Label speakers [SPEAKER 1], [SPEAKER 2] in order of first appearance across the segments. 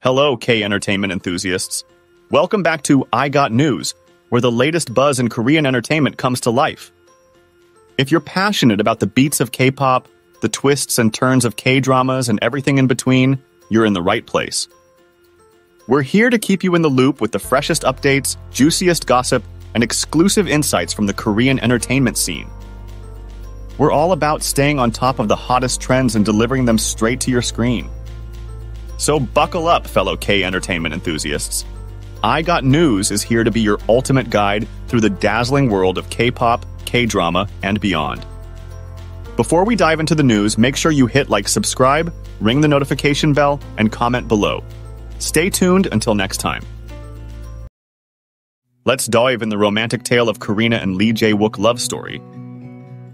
[SPEAKER 1] Hello, K entertainment enthusiasts. Welcome back to I Got News, where the latest buzz in Korean entertainment comes to life. If you're passionate about the beats of K pop, the twists and turns of K dramas, and everything in between, you're in the right place. We're here to keep you in the loop with the freshest updates, juiciest gossip, and exclusive insights from the Korean entertainment scene. We're all about staying on top of the hottest trends and delivering them straight to your screen. So buckle up, fellow K entertainment enthusiasts. I Got News is here to be your ultimate guide through the dazzling world of K pop, K drama, and beyond. Before we dive into the news, make sure you hit like, subscribe, ring the notification bell, and comment below. Stay tuned until next time. Let's dive in the romantic tale of Karina and Lee Jae Wook love story.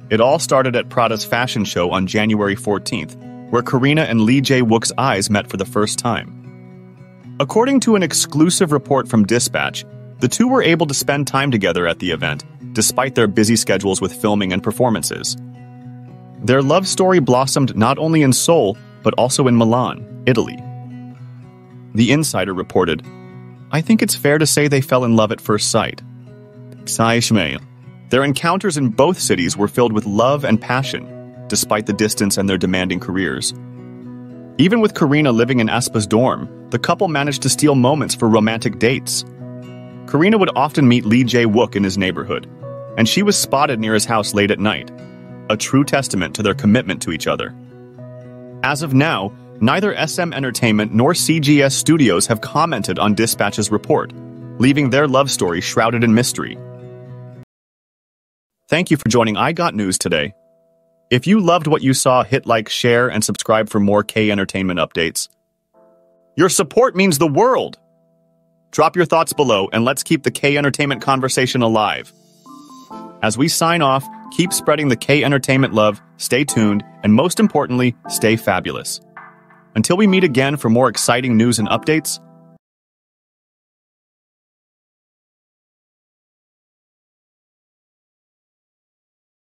[SPEAKER 1] It all started at Prada's fashion show on January 14th, where Karina and Lee Jae Wook's eyes met for the first time. According to an exclusive report from Dispatch, the two were able to spend time together at the event, despite their busy schedules with filming and performances. Their love story blossomed not only in Seoul, but also in Milan, Italy. The Insider reported, I think it's fair to say they fell in love at first sight. Their encounters in both cities were filled with love and passion, despite the distance and their demanding careers. Even with Karina living in aespa's dorm, the couple managed to steal moments for romantic dates. Karina would often meet Lee Jae Wook in his neighborhood, and she was spotted near his house late at night, a true testament to their commitment to each other. As of now, neither SM Entertainment nor C-JeS Studios have commented on Dispatch's report, leaving their love story shrouded in mystery. Thank you for joining I Got News today. If you loved what you saw, hit like, share, and subscribe for more K Entertainment updates. Your support means the world! Drop your thoughts below and let's keep the K Entertainment conversation alive. As we sign off, keep spreading the K Entertainment love, stay tuned, and most importantly, stay fabulous. Until we meet again for more exciting news and updates,